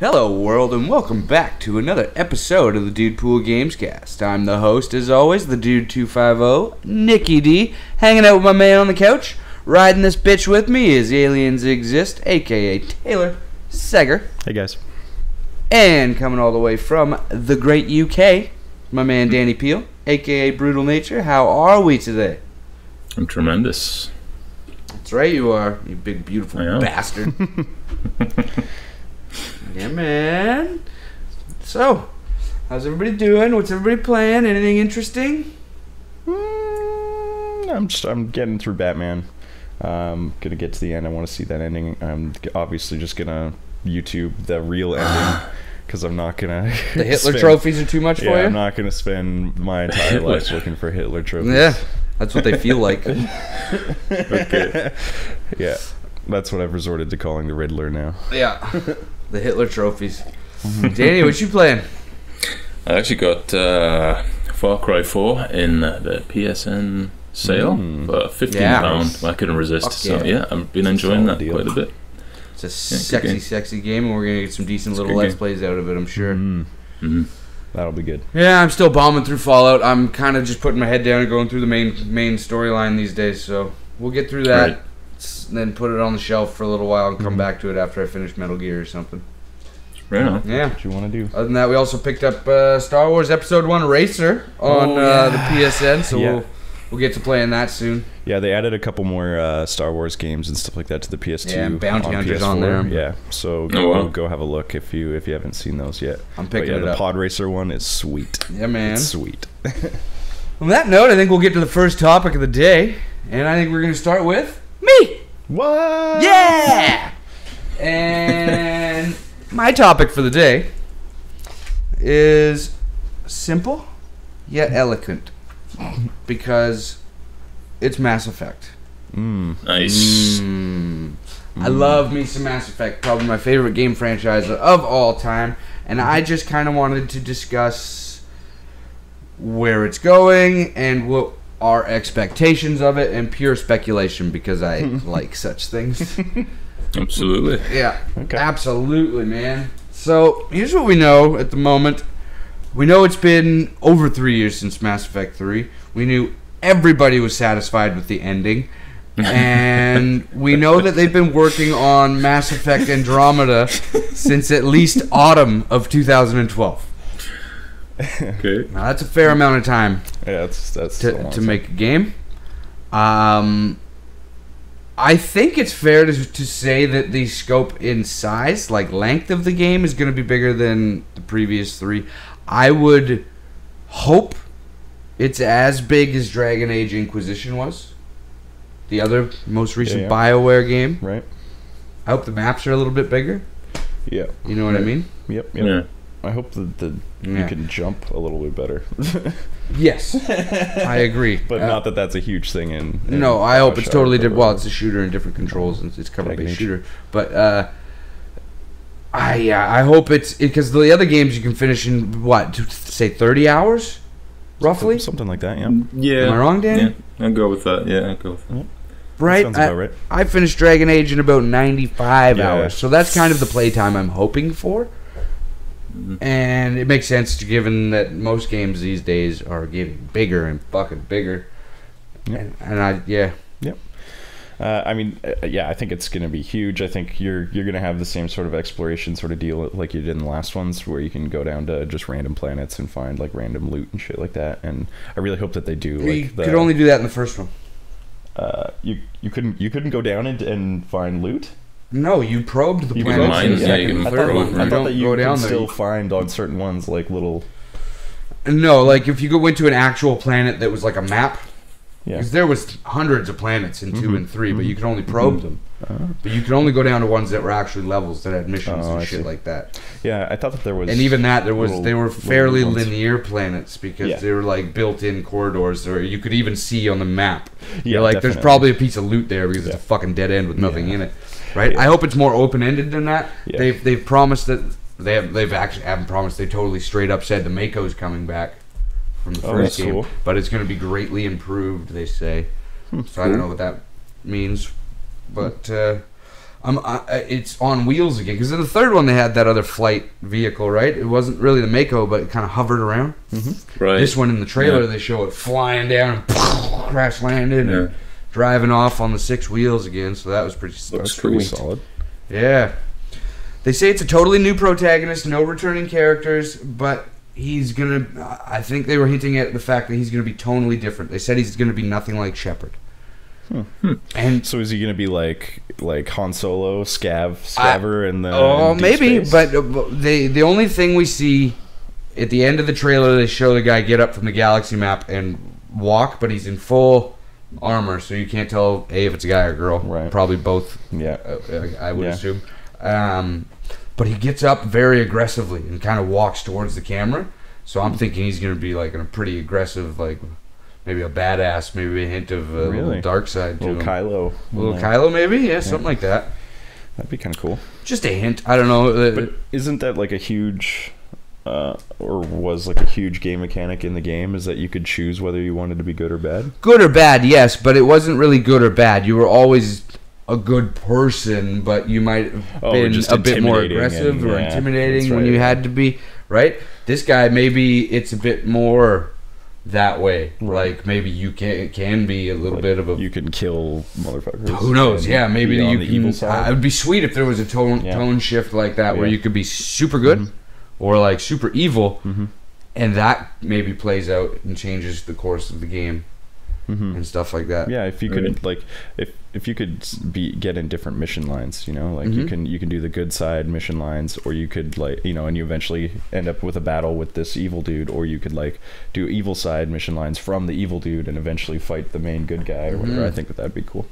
Hello, world, and welcome back to another episode of the Dude Pool Gamescast. I'm the host, as always, the Dude 250, Nicky D, hanging out with my man on the couch. Riding this bitch with me is Aliens Exist, aka Taylor Sager, Hey guys. and coming all the way from the great UK, my man Danny Peel, aka Brutal Nature. How are we today? I'm tremendous. That's right, you are, you big beautiful bastard. yeah, man. So, how's everybody doing? What's everybody playing? Anything interesting? Mm, I'm just I'm getting through Batman. Um, gonna get to the end. I want to see that ending. I'm obviously just gonna YouTube the real ending because I'm not gonna. The Hitler spend- trophies are too much Yeah, for you. I'm not gonna spend my entire life looking for Hitler trophies. yeah, that's what they feel like. Okay. yeah. That's what I've resorted to calling the Riddler now. yeah, the Hitler trophies. Danny, what you playing? I actually got uh, Far Cry 4 in uh, the PSN sale Mm. for fifteen Yeah. pound. I couldn't resist. Fuck so yeah. yeah, I've been enjoying that deal. quite a bit. It's a good sexy, game. sexy game, and we're gonna get some decent It's little let's game. plays out of it. I'm sure. Mm, hmm that'll be good. Yeah, I'm still bombing through Fallout. I'm kind of just putting my head down and going through the main main storyline these days. So we'll get through that, Right. S- then put it on the shelf for a little while and come Mhm. back to it after I finish Metal Gear or something. Right on. Yeah. What you want to do? Other than that, we also picked up uh, Star Wars Episode One Racer on Oh, uh, the. PSN, so Yeah. we'll we'll get to playing that soon. Yeah, they added a couple more uh, Star Wars games and stuff like that to the PS2. Yeah, and Bounty on Hunter's PS4. on there. Yeah, so Oh, go, wow. go have a look if you if you haven't seen those yet. I'm picking But picking yeah, it the up. Pod Racer one is sweet. yeah, man. It's sweet. On that note, I think we'll get to the first topic of the day, and I think we're gonna start with me. What? Yeah. And my topic for the day is simple yet eloquent because it's Mass Effect. Mm. Nice. Mm. I love me some Mass Effect, probably my favorite game franchise of all time, and I just kind of wanted to discuss where it's going and what our expectations of it and pure speculation because I like such things. Absolutely. Yeah, Okay. absolutely, man. So here's what we know at the moment. We know it's been over three years since Mass Effect 3. We knew everybody was satisfied with the ending. and we know that they've been working on Mass Effect Andromeda since at least autumn of 2012. Okay. Now that's a fair amount of time Yeah, that's that's a to, long to time. make a game. Um, I think it's fair to, to say that the scope in size, like length of the game, is going to be bigger than the previous three. I would hope it's as big as Dragon Age Inquisition was, the other most recent yeah. BioWare game. right. I hope the maps are a little bit bigger. Yeah. You know what I mean? Yep. Yep. Yeah. I hope that the Yeah. you can jump a little bit better, Yes, I agree. but Uh, not that that's a huge thing in. in No, I hope it's totally different. Well, it's a shooter and different controls, and it's covered by a shooter. But uh, I yeah, I hope it's because the other games you can finish in what to say thirty hours, roughly. something like that. Yeah. Yeah. Am I wrong, Danny? Yeah. I'll go with that. Yeah, I'll go with that. Right. Sounds I, about right. I finished Dragon Age in about ninety-five Yeah. hours, so that's kind of the playtime I'm hoping for. Mhm. And it makes sense given that most games these days are getting bigger and fucking bigger. Yep. And, and I yeah, Uh, I mean, uh, yeah, I think it's going to be huge. I think you're you're going to have the same sort of exploration sort of deal like you did in the last ones, where you can go down to just random planets and find like random loot and shit like that. And I really hope that they do. you the, could only do that in the first one. uh, you you couldn't you couldn't go down and, and find loot. No, you probed the You planet. mine, yeah, you can third probe, one. I right. You thought don't that you go could down there. still find on certain ones like little. No, like if you go into an actual planet that was like a map, Yeah. because there was hundreds of planets in 2 Mhm, and 3 but mhm, you could only probe mhm. them. Uh, But you could only go down to ones that were actually levels that had missions Oh, and I shit see. like that. yeah, I thought that there was. And even that, there was little- they were fairly linear planets because Yeah. they were like built-in corridors, or you could even see on the map. Yeah, You're like, there's probably a piece of loot there because Yeah. it's a fucking dead end with nothing Yeah. in it, right? Yeah. I hope it's more open-ended than that. Yeah. They've they've promised that they have they've actually haven't promised. They totally straight up said the Mako's coming back from the Oh, first that's game, cool. but it's going to be greatly improved. They say. Hmm, So I don't know what that means, but uh, I'm, I, I- it's on wheels again because in the third one they had that other flight vehicle, right? It wasn't really the Mako, but it kind of hovered around. Right. This one in the trailer, Yeah. they show it flying down and crash landing Yeah. and driving off on the six wheels again. So that was pretty. Looks pretty sweet. solid. Yeah. They say it's a totally new protagonist, no returning characters, but he's gonna. I think they were hinting at the fact that he's gonna be tonally different. They said he's gonna be nothing like Shepard. And So is he gonna be like like Han Solo, Scav, Scaver, and then oh, Deep maybe, but uh, but they the only thing we see at the end of the trailer, they show the guy get up from the galaxy map and walk, but he's in full armor, so you can't tell a if it's a guy or girl. Right. Probably both. yeah, uh, I would Yeah. assume. Um, but he gets up very aggressively and kind of walks towards the camera. So I'm thinking he's going to be like in a pretty aggressive, like maybe a badass, maybe a hint of a Really? little dark side to little him. Kylo, little Yeah, Kylo, maybe, yeah, something like that. That'd be kind of cool. Just a hint. I don't know. uh, But isn't that like a huge, uh, or was like a huge game mechanic in the game? Is that you could choose whether you wanted to be good or bad? good or bad, yes, but it wasn't really good or bad. You were always a good person, but you might have Oh, been just a bit more aggressive and- or yeah, intimidating that's when you had to be, right? This guy, maybe it's a bit more that way. Right. Like maybe you can can be a little Like, bit of a you can kill motherfuckers. who knows? Yeah, maybe be you can. evil uh, it would be sweet if there was a tone Yeah. tone shift like that, where you could be super good Mhm. Or like super evil, Mhm. and that maybe plays out and changes the course of the game Mhm. and stuff like that. Yeah, if you could Right. like if if you could be get in different mission lines, you know, like you Mhm. can you can do the good side mission lines, or you could like you know, and you eventually end up with a battle with this evil dude, or you could like do evil side mission lines from the evil dude and eventually fight the main good guy or whatever. I think that that'd be cool.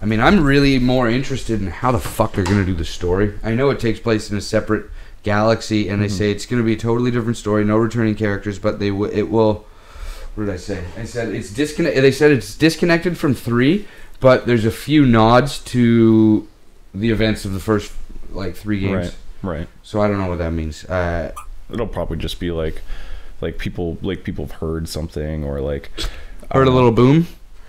I mean, I'm really more interested in how the fuck they're going to do the story. I know it takes place in a separate galaxy, and they Mhm. say it's going to be a totally different story, no returning characters, but they w- it will. What did I say? I said it's disconnect. They said it's disconnected from three, but there's a few nods to the events of the first like three games. Right, right. So I don't know what that means. Uh, It'll probably just be like like people like people have heard something or like heard a little boom.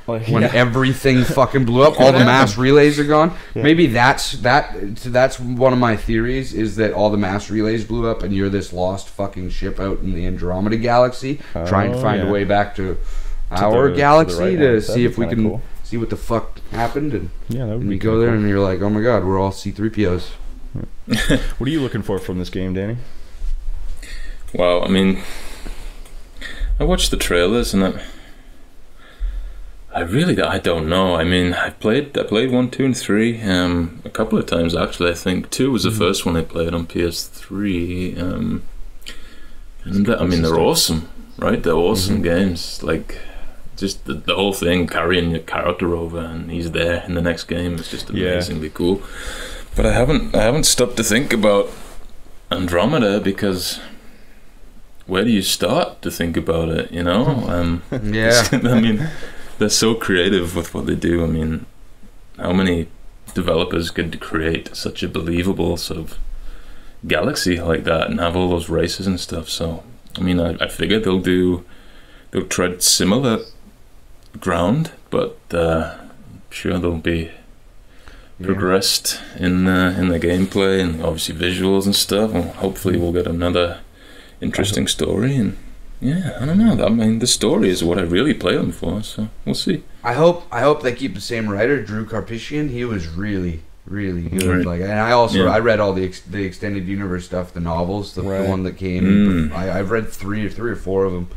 Like when yeah. everything fucking blew up, all the mass relays are gone. Yeah. Maybe that's that. That's one of my theories is that all the mass relays blew up, and you're this lost fucking ship out in the Andromeda galaxy, trying to Oh, find yeah. a way back to, To our the- to galaxy right to see if we can cool. see what the fuck happened. And, Yeah, and be you go kinda there, cool. and you're like, oh my god, we're all C-3POs. What are you looking for from this game, Danny? Well, I mean, I watched the trailers and I, I really, I don't know. I mean, I played, I played one, two, and three, um, a couple of times actually. I think two was the first one I played on PS3. Um, and I mean, they're awesome, right? They're awesome games. Like, just the, the whole thing, carrying your character over and he's there in the next game is just Yeah. amazingly cool. But I haven't, I haven't stopped to think about Andromeda because where do you start to think about it? You know, um, Yeah, I mean, they're so creative with what they do. I mean, how many developers could create such a believable sort of galaxy like that and have all those races and stuff? So, I mean, I, I figure they'll do, they'll tread similar ground, but uh, I'm sure they'll be progressed in uh, in the gameplay and obviously visuals and stuff. And hopefully, we'll get another interesting story. And yeah, I don't know. I mean, the story is what I really play them for. So we'll see. I hope I hope they keep the same writer, Drew Karpyshyn. He was really really good. Right. Like, and I also Yeah. I read all the ex- the extended universe stuff, the novels, the, Right. the one that came. Mm. I, I've read three or three or four of them.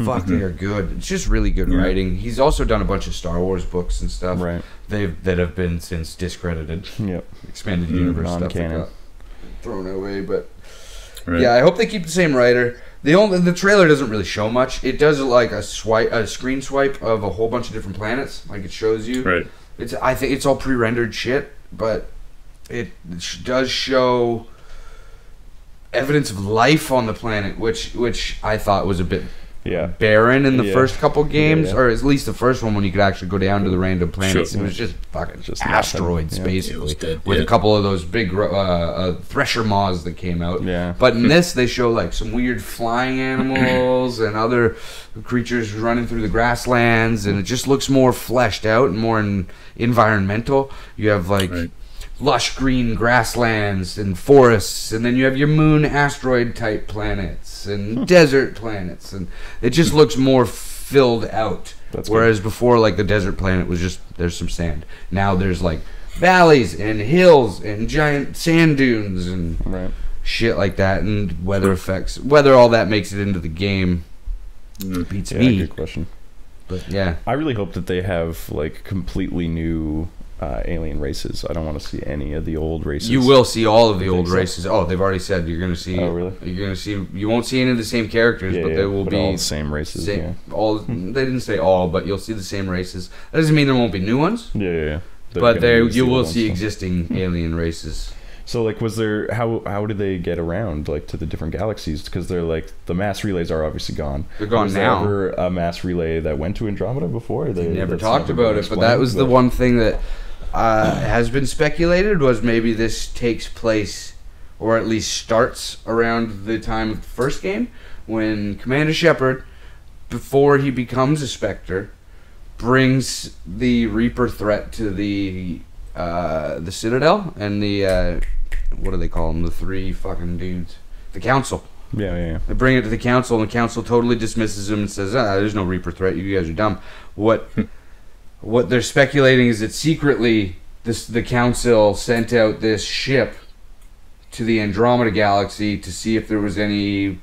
Fuck, they are good. It's just really good Yeah. writing. He's also done a bunch of Star Wars books and stuff. Right. They've that have been since discredited, Yep. expanded Mm, universe stuff that non-canon. thrown away. But Right. yeah, I hope they keep the same writer. The only the trailer doesn't really show much. It does like a swipe, a screen swipe of a whole bunch of different planets. Like it shows you. Right. It's I think it's all pre-rendered shit, but it does show evidence of life on the planet, which which I thought was a bit Yeah. barren in the Yeah. first couple games, yeah. or at least the first one when you could actually go down to the random planets. Sure. It was just fucking Just asteroids, Yeah. basically, dead, with yeah. a couple of those big uh, uh, thresher maws that came out. Yeah. But in this, they show like some weird flying animals and other creatures running through the grasslands, and it just looks more fleshed out and more in, environmental. You have like Right. Lush green grasslands and forests, and then you have your moon asteroid type planets and desert planets, and it just looks more filled out. That's good. Whereas before, like the desert planet was just there's some sand. Now there's like valleys and hills and giant sand dunes and Right. shit like that, and weather effects. Whether all that makes it into the game Mm. beats Yeah, me. good question. But yeah, I really hope that they have like completely new uh, alien races. I don't want to see any of the old races. you will see all of the old so? races. Oh, they've already said you're going to see. Oh, really? You're going to see. You won't see any of the same characters, Yeah, but yeah, they will but be all the same races. same. Yeah. All they didn't say all, but you'll see the same races. That doesn't mean there won't be new ones, Yeah, yeah, yeah. They're but there you will see ones, so. existing alien races. So like, was there how how did they get around like to the different galaxies? Because they're like the mass relays are obviously gone. They're gone was now. There ever a mass relay that went to Andromeda before? Or They never talked never about it, but that was the one thing that uh, has been speculated was maybe this takes place, or at least starts around the time of the first game when Commander Shepard, before he becomes a Spectre, brings the Reaper threat to the uh, the Citadel and the uh, what do they call them? The three fucking dudes, the Council. Yeah, yeah, yeah. They bring it to the council, and the council totally dismisses him and says, "Ah, there's no Reaper threat. You guys are dumb." What what they're speculating is that secretly this the council sent out this ship to the Andromeda galaxy to see if there was any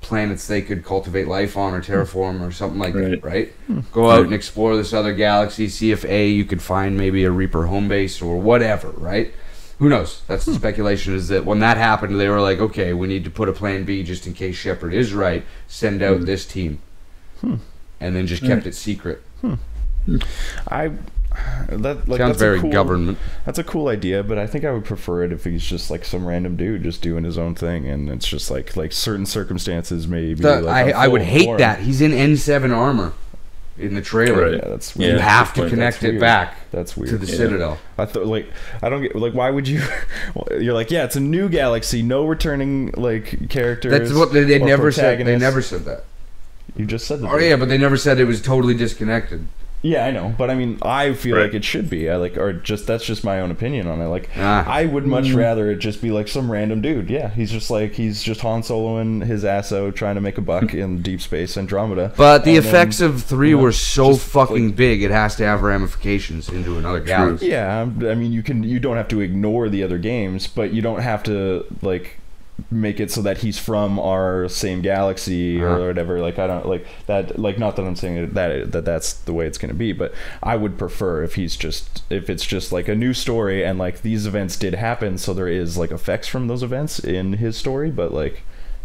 planets they could cultivate life on or terraform or something like that, right? Hmm. Go out and explore this other galaxy, see if A you could find maybe a Reaper home base or whatever, right? Who knows? That's the hmm. speculation. Is that when that happened, they were like, okay, we need to put a plan B just in case Shepard is right. Send out hmm. this team, and then just kept it secret. I that like Sounds that's a very cool, government. That's a cool idea, but I think I would prefer it if he's just like some random dude just doing his own thing, and it's just like like certain circumstances maybe. The- like, I, I would hate form. that. He's in N7 armor in the trailer. Right. Yeah, that's Yeah, You weird. have to point. connect That's it weird. back That's weird. to the Yeah. Citadel. I thought like I don't get like why would you? well, you're like yeah, it's a new galaxy, no returning like characters. That's what they, they never said. They never said that. You just said that. Oh yeah, but they never said it was totally disconnected. Yeah, I know, but I mean, I feel Right. like it should be. I like, or just that's just my own opinion on it. Like, Ah. I would much rather it just be like some random dude. Yeah, he's just like he's just Han Soloing his ass out trying to make a buck in deep space Andromeda. But the And then- effects of three you know, were so fucking like- big; it has to have ramifications into another galaxy. Yeah, I mean, you can you don't have to ignore the other games, but you don't have to like make it so that he's from our same galaxy Uh-huh. or whatever. Like I don't like that. Like not that I'm saying that that that's the way it's going to be, but I would prefer if he's just if it's just like a new story and like these events did happen, so there is like effects from those events in his story, but like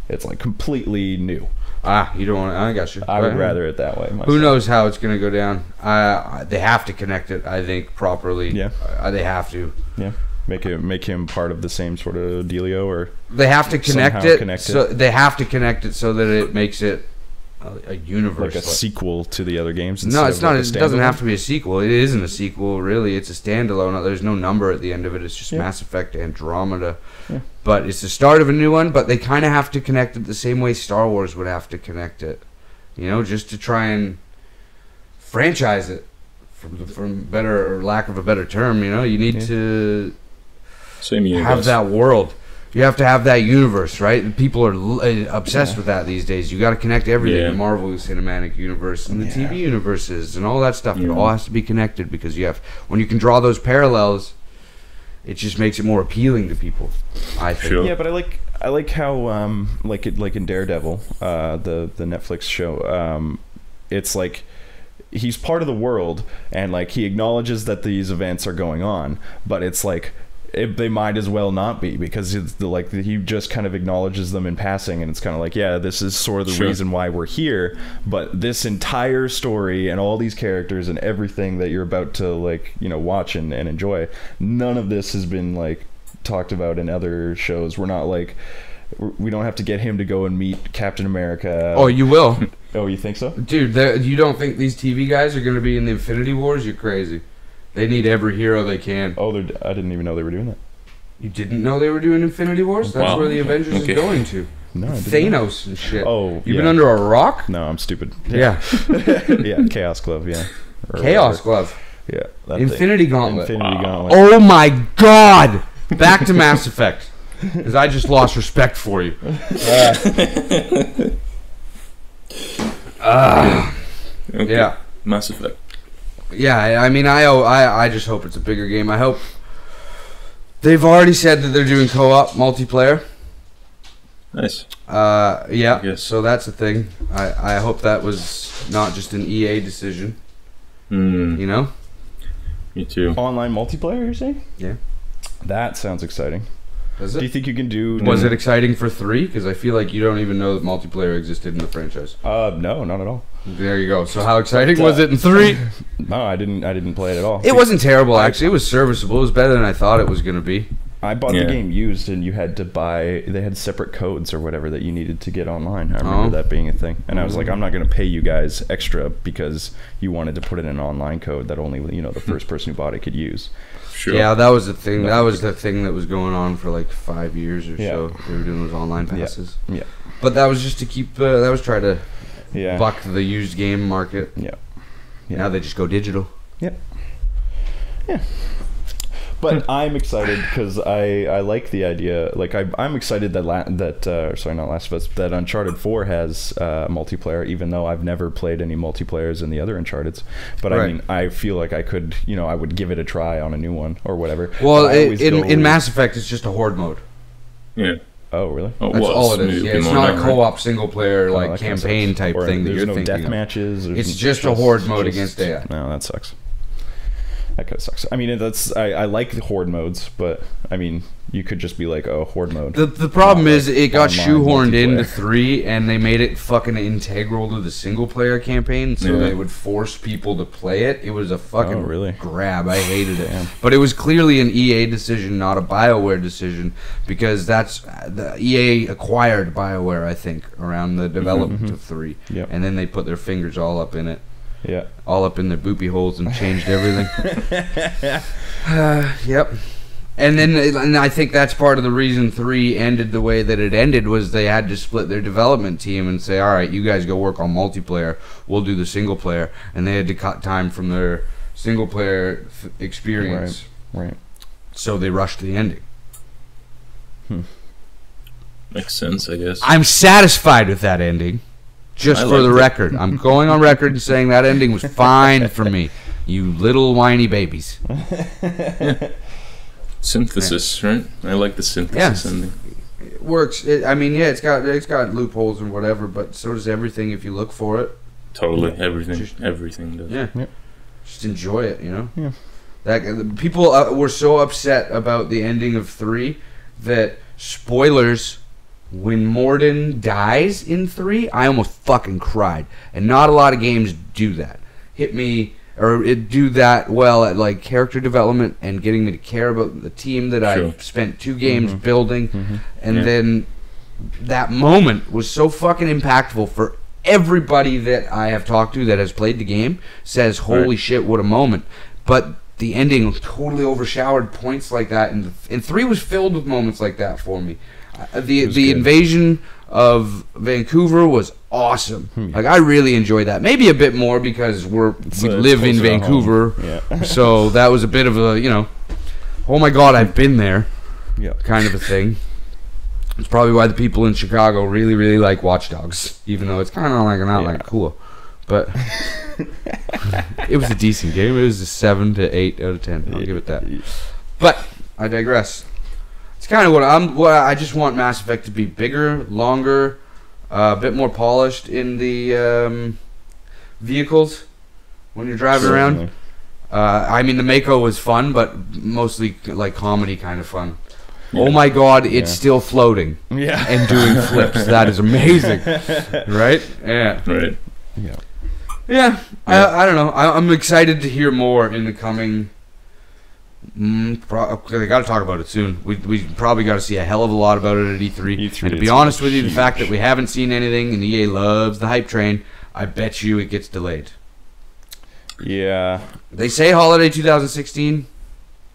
it's like completely new. Ah, you don't want. to, I got you. I would Right. rather it that way. Who knows how it's going to go down? Uh, they have to connect it. I think properly. Yeah. Uh, they have to. Yeah, make it make him part of the same sort of dealio or They have to connect it. connect so they have to connect it so that it makes it a, a like universe. a sequel to the other games. no, it's not. like, it doesn't have to be a sequel. It isn't a sequel, really. It's a standalone. There's no number at the end of it. It's just Yeah. Mass Effect Andromeda. Yeah. But it's the start of a new one. But they kind of have to connect it the same way Star Wars would have to connect it. You know, just to try and franchise it, from from better or lack of a better term. You know, you need Yeah. to Same universe. have that world. You have to have that universe, right? People are l- uh, obsessed Yeah. with that these days. You got to connect everything: Yeah. the Marvel cinematic universe and the Yeah. TV universes and all that stuff. It all has to be connected because you have when you can draw those parallels, it just makes it more appealing to people. I think. Sure. Yeah, but I like I like how um like it like in Daredevil, uh the the Netflix show, um it's like he's part of the world and like he acknowledges that these events are going on, but it's like it, they might as well not be because it's the, like he just kind of acknowledges them in passing and it's kind of like yeah this is sort of the Sure. reason why we're here but this entire story and all these characters and everything that you're about to like you know watch and, and enjoy none of this has been like talked about in other shows we're not like we don't have to get him to go and meet Captain America. Oh, you will, oh, you think so? dude. You don't think these TV guys are going to be in the Infinity Wars? You're crazy. They need every hero they can. Oh, they're, I didn't even know they were doing that. You didn't know they were doing Infinity Wars? That's Wow. where the Avengers Okay. is going to. No, I didn't know. Thanos and shit. Oh, You've yeah. been under a rock? No, I'm stupid. Yeah. yeah, Chaos Glove. Yeah, Or Chaos whatever. Glove. Yeah. that thing. Infinity Gauntlet. Infinity Gauntlet. Oh my god! Back to Mass Effect. Because I just lost respect for you. Ah. Okay. yeah. Mass Effect. Yeah, I I mean, I, I I just hope it's a bigger game. I hope they've already said that they're doing co-op multiplayer. Nice. Uh, yeah. Yes. So that's a thing. I I hope that was not just an EA decision. Hmm. You know? Me too. Online multiplayer, you're saying? Yeah. That sounds exciting. Is it? Do you think you can do? Was it exciting for three? Because I feel like you don't even know that multiplayer existed in the franchise. Uh, no, not at all. There you go. So how exciting was it in three? No, I didn't. I didn't play it at all. It wasn't terrible actually. It was serviceable. It was better than I thought it was gonna be. I bought Yeah. the game used, and you had to buy. They had separate codes or whatever that you needed to get online. I remember Oh. that being a thing, and I was like, I'm not going to pay you guys extra because you wanted to put in an online code that only you know the first person who bought it could use. Sure. Yeah, that was the thing. No. That was the thing that was going on for like five years or Yeah. so. They were doing those online Yeah. passes. Yeah. But that was just to keep. Uh, that was try to Yeah. buck the used game market. Yeah. Yeah. Now they just go digital. yeah But I'm excited because I, I like the idea. Like I I'm excited that la- that uh, sorry not Last of Us that Uncharted Four has uh, multiplayer. Even though I've never played any multiplayers in the other Uncharted's, but I mean I feel like I could you know I would give it a try on a new one or whatever. Well, But I i always in in Mass Effect, it's just a horde mode. Yeah. Oh really Oh, That's was. all it is. Yeah, it's not a co-op single player Oh, like that campaign type Or thing that There's you're no thinking. death of. matches. there's It's just a horde mode against AI. No, that sucks. That kind of sucks. I mean, that's I, I like the horde modes, but I mean, you could just be like, oh, horde mode. The, the problem Not is like it got shoehorned into three, and they made it fucking integral to the single player campaign, so Yeah. they would force people to play it. It was a fucking Oh, really? grab. I hated it, Damn. but it was clearly an EA decision, not a Bioware decision, because that's the EA acquired Bioware, I think, around the development mhm. of three, Yep. and then they put their fingers all up in it, Yeah. all up in their boopy holes, and changed everything. Uh, yep. And then, and I think that's part of the reason three ended the way that it ended was they had to split their development team and say, "All right, you guys go work on multiplayer. We'll do the single player." And they had to cut time from their single player f- experience, Right. so they rushed the ending. Hmm. Makes sense, I guess. I'm satisfied with that ending. Just I for the it. record, I'm going on record and saying that ending was fine for me. You little whiny babies. Synthesis, right? I like the synthesis Yeah. ending. It works. It, I mean, yeah, it's got it's got loopholes and whatever, but so does everything if you look for it. Totally. Everything. Just- everything does. Yeah. Yep. Just enjoy it, you know. Yeah. That people uh, were so upset about the ending of three that spoilers. When Mordin dies in three, I almost fucking cried, and not a lot of games do that. Hit me or it do that well at like character development and getting me to care about the team that Sure. I've spent two games Mhm. building, Mhm. and Yeah. then that moment was so fucking impactful for everybody that I have talked to that has played the game says holy Right. shit what a moment but the ending totally overshadowed points like that and and 3 was filled with moments like that for me the the good. invasion of Vancouver was awesome Hmm, yeah. like I really enjoyed that maybe a bit more because we're we live in closer to home. Vancouver Yeah. so that was a bit of a you know oh my god I've been there yeah. kind of a thing. It's probably why the people in Chicago really, really like Watch Dogs, even though it's kind of like not Yeah. like cool. But it was a decent game. It was a seven to eight out of ten. I'll give it that. But I digress. It's kind of what I'm. What I just want Mass Effect to be bigger, longer, uh, a bit more polished in the um, vehicles when you're driving around. Uh, I mean, the Mako was fun, but mostly like comedy kind of fun. Oh my god, it's Yeah. still floating Yeah. and doing flips. That is amazing, right? Yeah, Right. yeah. yeah. I, I don't know. I, I'm excited to hear more in the coming. Mm, pro- they got to talk about it soon. We we probably got to see a hell of a lot about it at E3. E3 and to be honest with you, the fact that we haven't seen anything and EA loves the hype train, I bet you it gets delayed. Yeah. They say holiday 2016.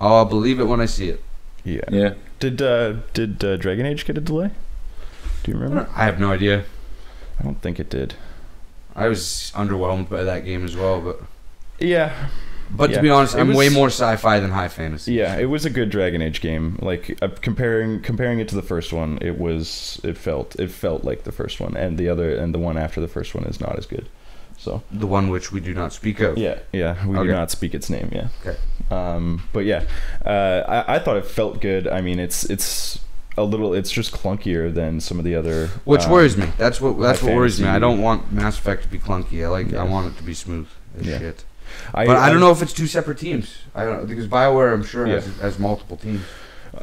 I'll believe it when I see it. Yeah. Yeah. Did uh, did uh, Dragon Age get a delay? Do you remember? I have no idea. I don't think it did. I was underwhelmed by that game as well, but Yeah. But Yeah. to be honest, I'm way more sci-fi than high fantasy. Yeah, it was a good Dragon Age game. Like uh, comparing comparing it to the first one, it was it felt it felt like the first one, and the other and the one after the first one is not as good. So The one which we do not speak of. yeah, yeah, we Okay. do not speak its name. Yeah. Okay. Um, but yeah, uh, I, I thought it felt good. I mean, it's it's a little it's just clunkier than some of the other. Which um, worries me. That's what that's what worries me. I don't want Mass Effect to be clunky. I like Yeah. I want it to be smooth as Yeah. shit. I, But I, don't know if it's two separate teams. I don't know because Bioware, I'm sure, has, Yeah. has multiple teams.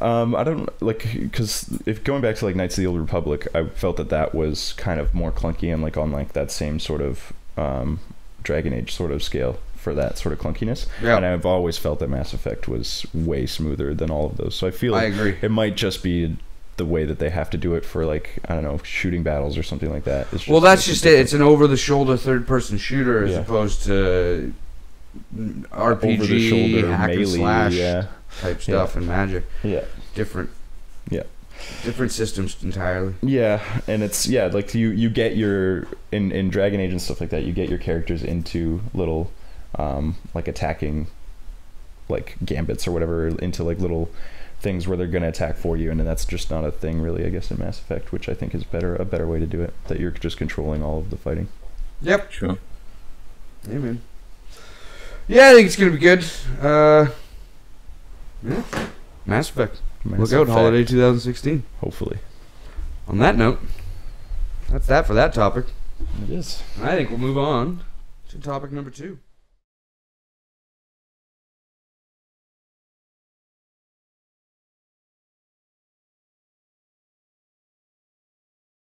Um, I don't like because if going back to like Knights of the Old Republic, I felt that that was kind of more clunky and like on like that same sort of um, Dragon Age sort of scale for that sort of clunkiness. Yeah. And I've always felt that Mass Effect was way smoother than all of those. So I feel I like agree. it might just be the way that they have to do it for like I don't know shooting battles or something like that. Well, that's it's just it. It's an over-the-shoulder third-person shooter as Yeah. opposed to RPG, over the shoulder hack and melee. slash Yeah, type stuff and magic. yeah. Different. Yeah. Different systems entirely. Yeah, and it's yeah, like you you get your in in Dragon Age and stuff like that, you get your characters into little um like attacking like gambits or whatever into like little things where they're going to attack for you and that's just not a thing really I guess in Mass Effect, which I think is better a better way to do it that you're just controlling all of the fighting. Yep. Sure. Amen. Yeah, I think it's gonna be good. Uh, yeah. Mass Effect. Mass Look out, Effect, holiday 2016. Hopefully. On that note, that's that for that topic. It is. I think we'll move on to topic number two.